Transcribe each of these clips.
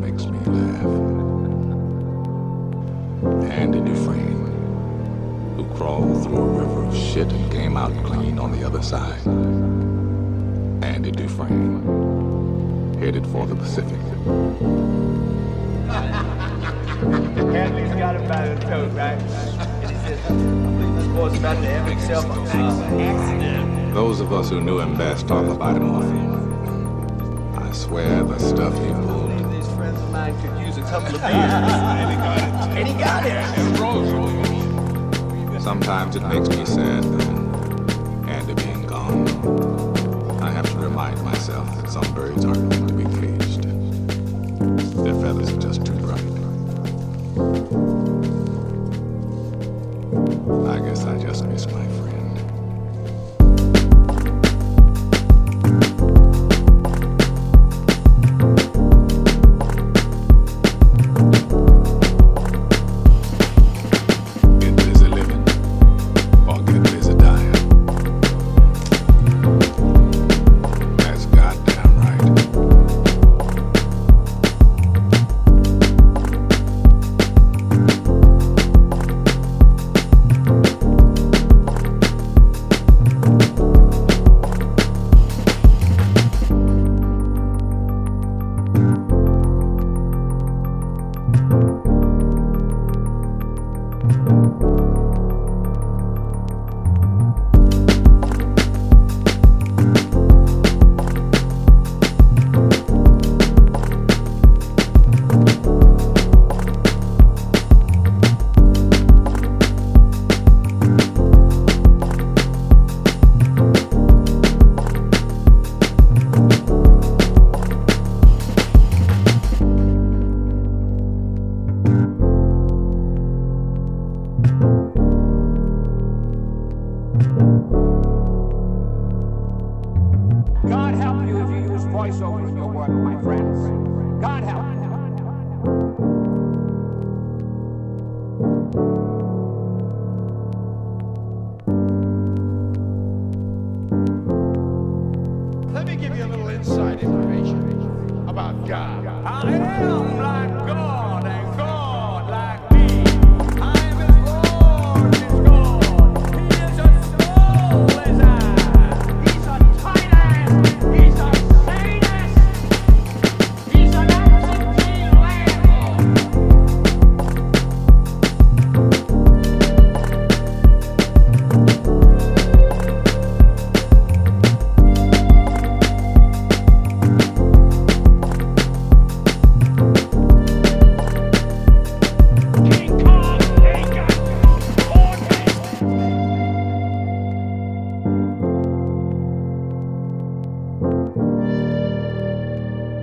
makes me laugh. Andy Dufresne, who crawled through a river of shit and came out clean on the other side. Andy Dufresne, headed for the Pacific. Andy's got him by the throat, right? And he says, I believe this boy's about to have himself an accident. Those of us who knew him best talk about him often. I swear the stuff he pulled. These friends of mine could use a couple of beers. and he got it. And he got it. Sometimes it makes me sad that Andy being gone. I have to remind myself that some birds aren't meant my friends. God help. Let me give you a little inside information about God. I am like God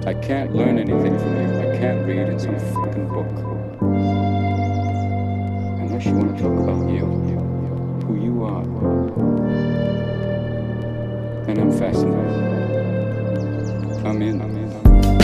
I can't learn anything from you. I can't read in some fucking book. Unless you want to talk about you, who you are. And I'm fascinated. I'm in. I'm in. I'm in.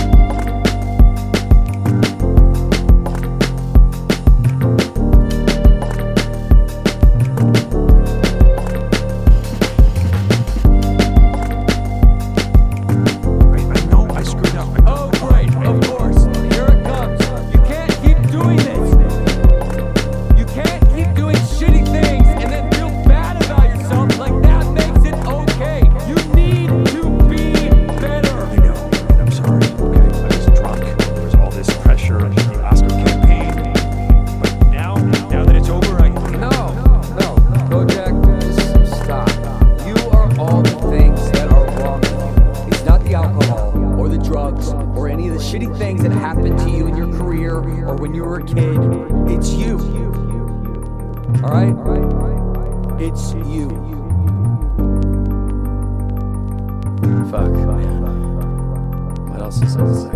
Drugs or any of the shitty things that happened to you in your career or when you were a kid. It's you. All right? It's you. Fuck. What else is I to say?